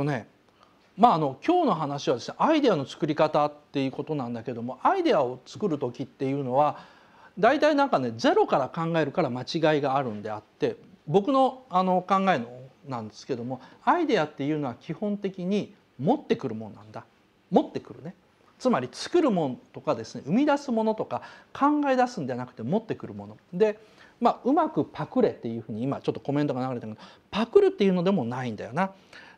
とねまああの今日の話はですねアイデアの作り方っていうことなんだけどもアイデアを作る時っていうのは大体なんかねゼロから考えるから間違いがあるんであって僕のあの考えのなんですけどもアイデアっていうのは基本的に持ってくるもんなんだ。持ってくるね。つまり作るものとかですね生み出すものとか考え出すんじゃなくて持ってくるもの。で、まあ、うまくパクれっていうふうに今ちょっとコメントが流れてるけどパクるっていうのでもないんだよな。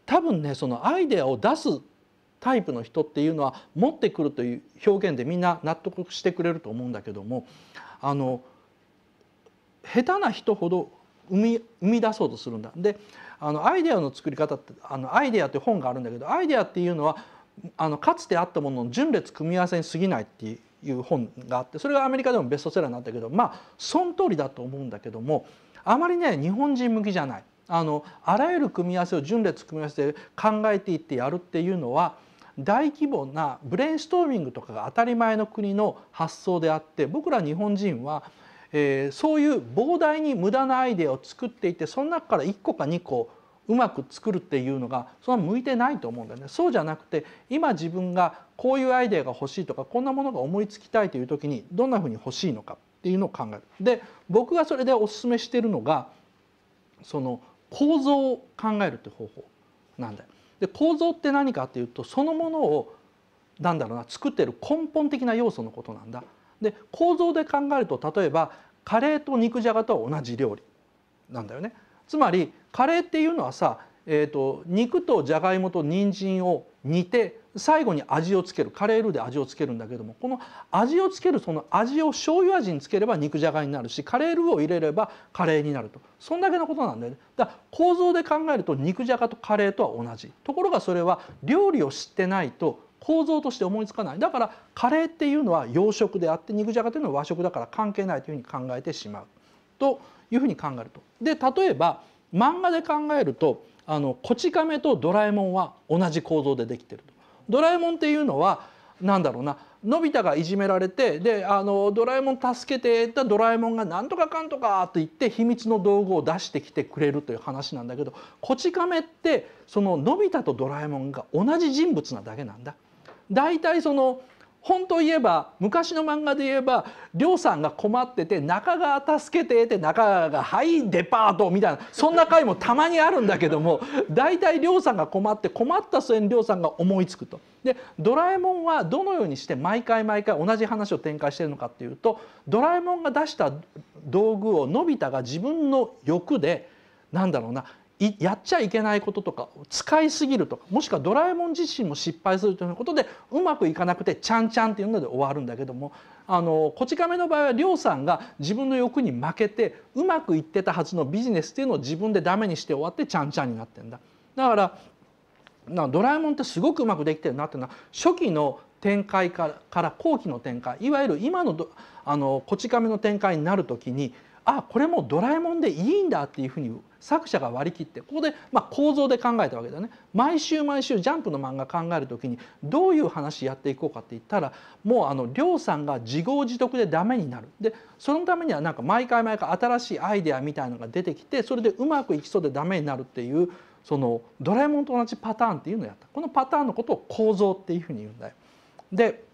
多分ねそのアイデアを出すタイプの人っていうのは持ってくるという表現でみんな納得してくれると思うんだけどもあの下手な人ほど生み生み出そうとするんだ。であのアイデアの作り方ってあのアイデアって本があるんだけどアイデアっていうのはあのかつてあったものの順列組み合わせに過ぎないっていう本があってそれがアメリカでもベストセラーになったけどまあその通りだと思うんだけどもあまりね日本人向きじゃない。あのあらゆる組み合わせを順列組み合わせで考えていってやるっていうのは大規模なブレインストーミングとかが当たり前の国の発想であって僕ら日本人は、えー、そういう膨大に無駄なアイデアを作っていてその中から1個か2個うまく作るっていうのがそんな向いてないと思うんだよねそうじゃなくて今自分がこういうアイデアが欲しいとかこんなものが思いつきたいという時にどんなふうに欲しいのかっていうのを考える。で僕がそれでおすすめしてるのがその構造を考えるって方法なんだよ。で構造って何かっていうとそのものをなんだろうな作ってる根本的な要素のことなんだ。で構造で考えると例えばカレーと肉じゃがとは同じ料理なんだよね。つまりカレーっていうのはさ、えーと、肉とじゃがいもと人参を煮て最後に味をつける。カレールーで味をつけるんだけどもこの味をつけるその味を醤油味につければ肉じゃがになるしカレールーを入れればカレーになると。そんだけのことなんだよね。だから構造で考えると肉じゃがとカレーとは同じ。ところがそれは料理を知ってないと構造として思いつかない。だからカレーっていうのは洋食であって肉じゃがというのは和食だから関係ないというふうに考えてしまう。というふうに考えると。で例えば漫画で考えるとあのこち亀とドラえもんは同じ構造でできてると。ドラえもんっていうのは何だろうなのび太がいじめられてであのドラえもん助けてたドラえもんが「なんとかかんとか」と言って秘密の道具を出してきてくれるという話なんだけどこち亀ってそののび太とドラえもんが同じ人物なだけなんだ。だいたいその本当言えば昔の漫画で言えば亮さんが困ってて中川助けてって中川が「はいデパート」みたいなそんな回もたまにあるんだけども 大体亮さんが困って困った末に亮さんが思いつくと。でドラえもんはどのようにして毎回毎回同じ話を展開してるのかっていうとドラえもんが出した道具をのび太が自分の欲でなんだろうなやっちゃいけないこととか使いすぎるとかもしくはドラえもん自身も失敗するということでうまくいかなくてちゃんちゃんっていうので終わるんだけどもあのこち亀の場合は亮さんが自分の欲に負けてうまくいってたはずのビジネスっていうのを自分でダメにして終わってちゃんちゃんになってんだ。だからなドラえもんってすごくうまくできてるなっていうのは初期の展開から後期の展開いわゆる今のあのこち亀の展開になる時にあこれもドラえもんでいいんだっていうふうに作者が割り切ってここでま構造で考えたわけだね。毎週毎週ジャンプの漫画考える時にどういう話やっていこうかって言ったらもうあの亮さんが自業自得でダメになる。でそのためにはなんか毎回毎回新しいアイデアみたいのが出てきてそれでうまくいきそうでダメになるっていうそのドラえもんと同じパターンっていうのをやった。このパターンのことを構造っていうふうに言うんだよ。で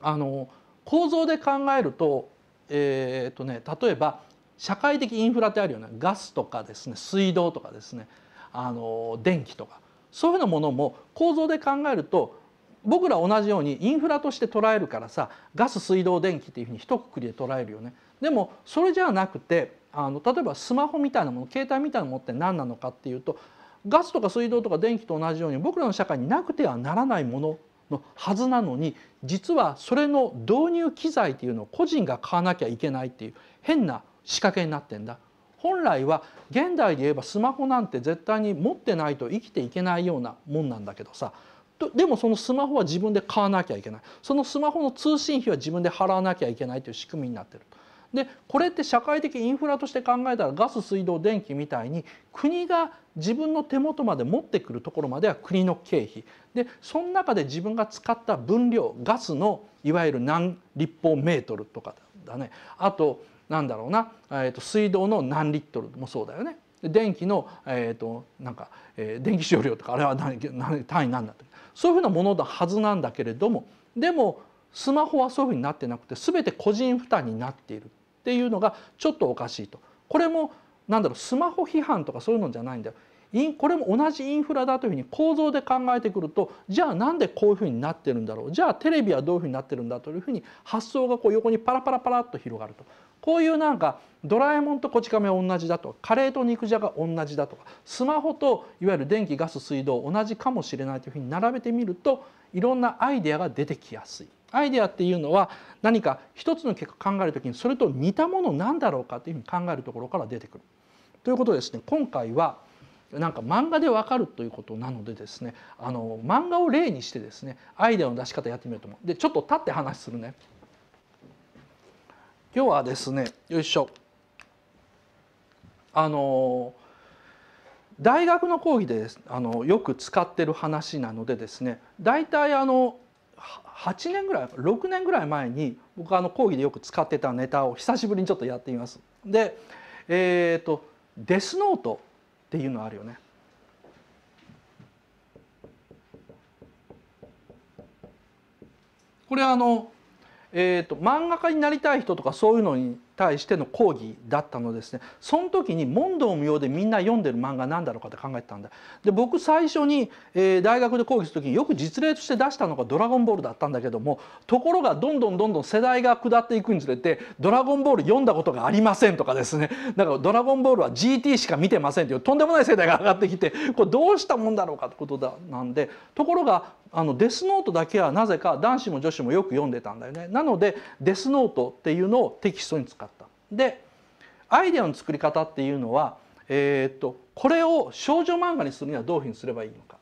あの構造で考えるとえー、っとね例えば社会的インフラってあるよね。ガスとかですね。水道とかですね。あの電気とか。そういうようなものも構造で考えると僕ら同じようにインフラとして捉えるからさガス水道電気っていうふうに一括りで捉えるよね。でもそれじゃなくてあの例えばスマホみたいなもの携帯みたいなものって何なのかっていうとガスとか水道とか電気と同じように僕らの社会になくてはならないもののはずなのに実はそれの導入機材っていうのを個人が買わなきゃいけないっていう変な仕掛けになってんだ。本来は現代で言えばスマホなんて絶対に持ってないと生きていけないようなもんなんだけどさでもそのスマホは自分で買わなきゃいけないそのスマホの通信費は自分で払わなきゃいけないという仕組みになってる。でこれって社会的インフラとして考えたらガス水道電気みたいに国が自分の手元まで持ってくるところまでは国の経費でその中で自分が使った分量ガスのいわゆる何立方メートルとかだねあとなんだろうな、えー、と水道の何リットルもそうだよね電気の、えーと、なんか、えー、電気使用量とかあれは何何単位なんだとそういうふうなものだはずなんだけれどもでもスマホはそういうふうになってなくて全て個人負担になっているっていうのがちょっとおかしいと。これもなんだろうスマホ批判とかそういうのじゃないんだよ。これも同じインフラだというふうに構造で考えてくるとじゃあなんでこういうふうになってるんだろう？じゃあテレビはどういうふうになってるんだというふうに発想がこう横にパラパラパラっと広がるとこういうなんかドラえもんとこち亀は同じだとかカレーと肉じゃが同じだとかスマホといわゆる電気ガス水道同じかもしれないというふうに並べてみるといろんなアイデアが出てきやすい。アイデアっていうのは何か一つの結果考える時にそれと似たものなんだろうかというふうに考えるところから出てくる。ということでですね今回はなんか漫画でわかるということなのでですねあの漫画を例にしてですねアイデアの出し方やってみようと思う。でちょっと立って話するね。今日はですねよいしょあの大学の講義であのよく使ってる話なのでですね大体あの8年ぐらい6年ぐらい前に僕あの講義でよく使ってたネタを久しぶりにちょっとやってみます。でえっ、ー、とデスノートっていうのあるよね。これあの、えーと、漫画家になりたい人とかそういうのに対しての講義だったのですね。その時に問答無用でみんな読んでる漫画なんだろうかって考えてたんだ。で僕最初に、えー、大学で講義する時によく実例として出したのが「ドラゴンボール」だったんだけどもところがどんどんどんどん世代が下っていくにつれて「ドラゴンボール」読んだことがありませんとかですね。だから「ドラゴンボール」は GT しか見てませんというとんでもない世代が上がってきてこれどうしたもんだろうかってことだなんでところがあのデスノートだけはなぜか男子も女子もよく読んでたんだよねなのでデスノートっていうのをテキストに使ったでアイデアの作り方っていうのは、えー、っとこれを少女漫画にするにはどういうふうにすればいいのか。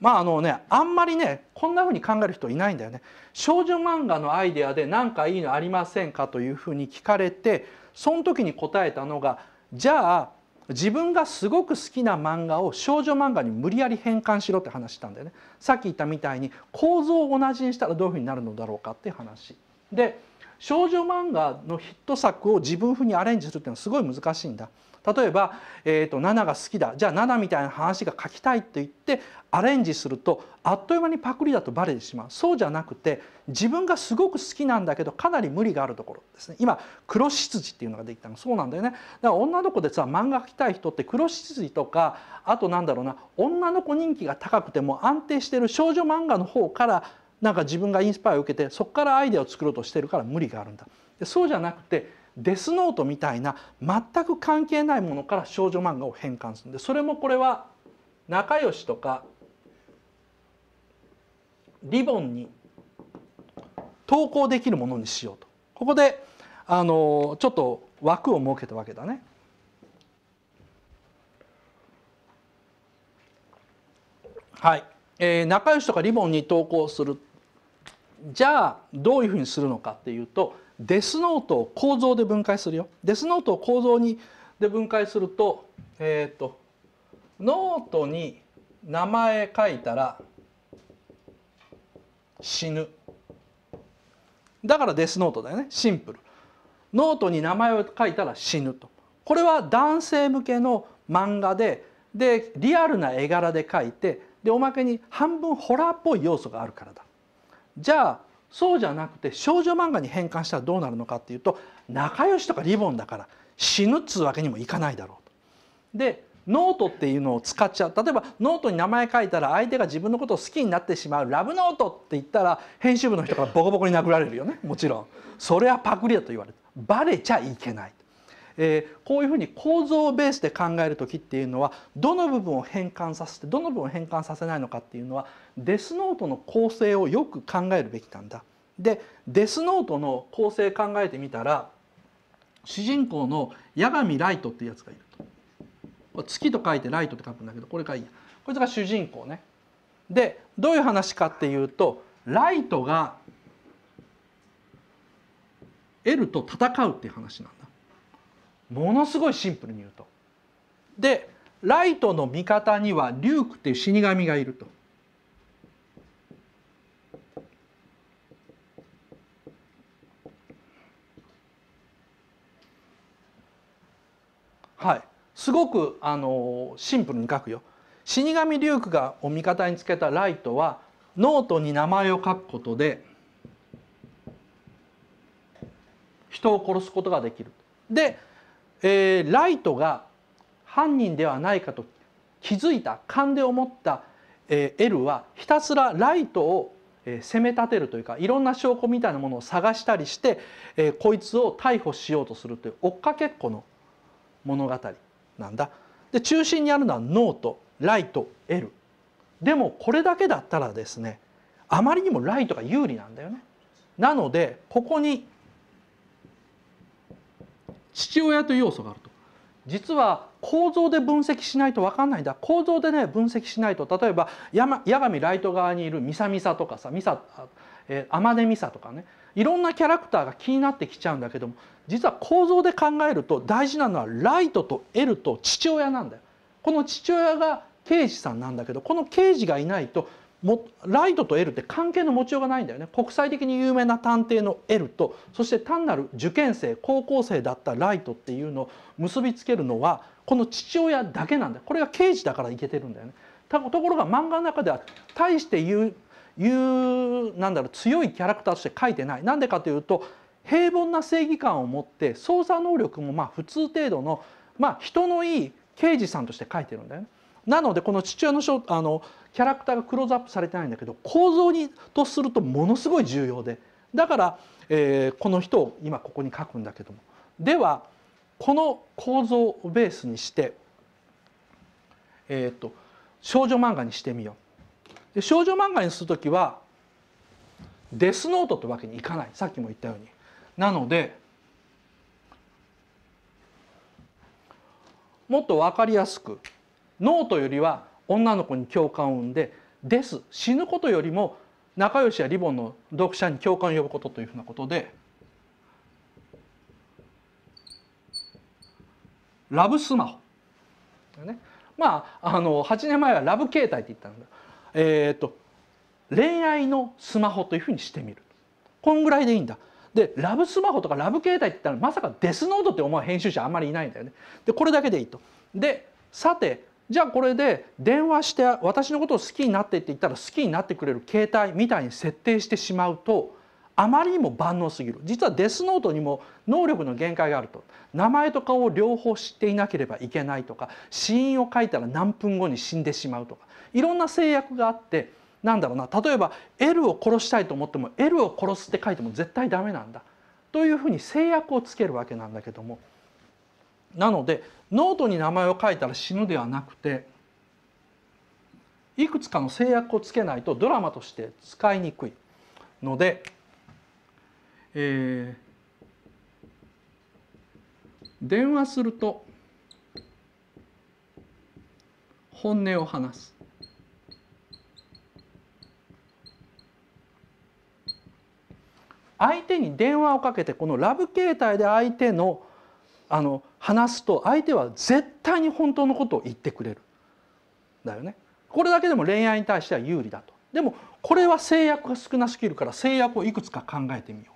まああのねあんまりねこんなふうに考える人いないんだよね。少女漫画のアイデアで何かいいのありませんかというふうに聞かれてその時に答えたのがじゃあ自分がすごく好きな漫画を少女漫画に無理やり変換しろって話したんだよね。さっき言ったみたいに構造を同じにしたらどういうふうになるのだろうかっていう話。で少女漫画のヒット作を自分風にアレンジするっていうのはすごい難しいんだ。例えば、えーと「ナナが好きだ。じゃあナナみたいな話が書きたい」って言ってアレンジするとあっという間にパクリだとバレてしまう。そうじゃなくて自分がすごく好きなんだけどかなり無理があるところですね。今黒執事っていうのができたの。そうなんだよね。だから女の子でさ漫画描きたい人って黒執事とかあとなんだろうな女の子人気が高くても安定してる少女漫画の方からなんか自分がインスパイアを受けてそこからアイデアを作ろうとしてるから無理があるんだ。そうじゃなくてデスノートみたいな全く関係ないものから少女漫画を変換するんでそれもこれは仲良しとかリボンに投稿できるものにしようとここであのちょっと枠を設けたわけだね。はい、えー、なかよしとかりぼんに投稿するじゃあどういうふうにするのかっていうとデスノートを構造で分解するよ。デスノートを構造にで分解すると,、えーと、ノートに名前書いたら死ぬ。だからデスノートだよねシンプル。ノートに名前を書いたら死ぬと。これは男性向けの漫画ででリアルな絵柄で書いてでおまけに半分ホラーっぽい要素があるからだ。じゃあそうじゃなくて少女漫画に変換したらどうなるのかっていうとなかよしとかりぼんだから死ぬっつうわけにもいかないだろうと。でノートっていうのを使っちゃう。例えばノートに名前書いたら相手が自分のことを好きになってしまう。ラブノートって言ったら編集部の人からボコボコに殴られるよね。もちろん。それはパクリだと言われる。バレちゃいけない。えー、こういうふうに構造ベースで考える時っていうのはどの部分を変換させてどの部分を変換させないのかっていうのはデスノートの構成をよく考えるべきなんだ。でデスノートの構成考えてみたら主人公の八神ライトっていうやつがいると。月と書いてライトって書くんだけどこれがいいや。こいつが主人公ね。でどういう話かっていうとライトが L と戦うっていう話なんだ。ものすごいシンプルに言うと。でライトの味方にはリュークっていう死神がいると。はい、すごくあのシンプルに書くよ。死神リュークがお味方につけたライトはノートに名前を書くことで人を殺すことができる。でえー、ライトが犯人ではないかと気づいた勘で思った、えー、L はひたすらライトを責め立てるというかいろんな証拠みたいなものを探したりして、えー、こいつを逮捕しようとするという追っかけっこの物語なんだ。で中心にあるのはノートライト L でもこれだけだったらですねあまりにもライトが有利なんだよね。なのでここに父親という要素があると。実は構造で分析しないと分かんないんだ構造でね分析しないと例えば八神ライト側にいるミサミサとかさミサ、えー、アマネミサとかねいろんなキャラクターが気になってきちゃうんだけども実は構造で考えると大事なのはライトと L と父親なんだよ。この父親が刑事さんなんだけどこの刑事がいないともライトと L って関係の持ちようがないんだよね。国際的に有名な探偵の L とそして単なる受験生高校生だったライトっていうのを結びつけるのはこの父親だけなんだこれが刑事だからいけてるんだよね。ところが漫画の中では大して言う言うなんだろう強いキャラクターとして書いてない。なんでかというと平凡な正義感を持って操作能力もまあ普通程度のまあ人のいい刑事さんとして書いてるんだよね。なのでこの父親のあのキャラクターがクローズアップされてないんだけど構造にとするとものすごい重要でだから、えー、この人を今ここに書くんだけどもではこの構造をベースにして、えーと、少女漫画にしてみよう。で少女漫画にする時はデスノートってわけにいかないさっきも言ったように。なのでもっと分かりやすくノートよりは女の子に共感を生んでです。死ぬことよりもなかよしやりぼんの読者に共感を呼ぶことというふうなことでラブスマホ、ね、まああの8年前はラブ携帯って言ったんだ。えっ、と恋愛のスマホというふうにしてみる。こんぐらいでいいんだ。でラブスマホとかラブ携帯って言ったらまさかデスノートって思う編集者あんまりいないんだよね。でこれだけでいいと。でさてじゃあこれで電話して私のことを好きになってって言ったら好きになってくれる携帯みたいに設定してしまうとあまりにも万能すぎる。実はデスノートにも能力の限界があると。名前と顔を両方知っていなければいけないとか死因を書いたら何分後に死んでしまうとかいろんな制約があってなんだろうな。例えば L を殺したいと思っても L を殺すって書いても絶対ダメなんだ。というふうに制約をつけるわけなんだけどもなのでノートに名前を書いたら死ぬではなくていくつかの制約をつけないとドラマとして使いにくいので、えー、電話すると本音を話す。相手に電話をかけてこのラブ携帯で相手のあの話すと相手は絶対に本当のことを言ってくれるだよね。これだけでも恋愛に対しては有利だと。でもこれは制約が少なすぎるから制約をいくつか考えてみよ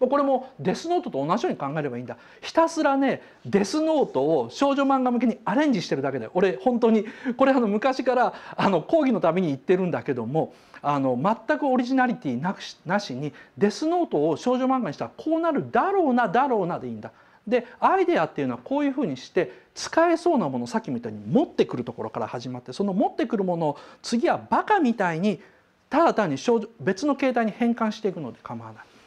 う。これもデスノートと同じように考えればいいんだひたすらねデスノートを少女漫画向けにアレンジしてるだけで俺本当にこれあの昔からあの講義のために言ってるんだけどもあの全くオリジナリティなしなしにデスノートを少女漫画にしたらこうなるだろうなだろうなでいいんだ。でアイデアっていうのはこういうふうにして使えそうなものさっきみたいに持ってくるところから始まってその持ってくるものを次はバカみたいにただ単に別の形態に変換していくので構わない。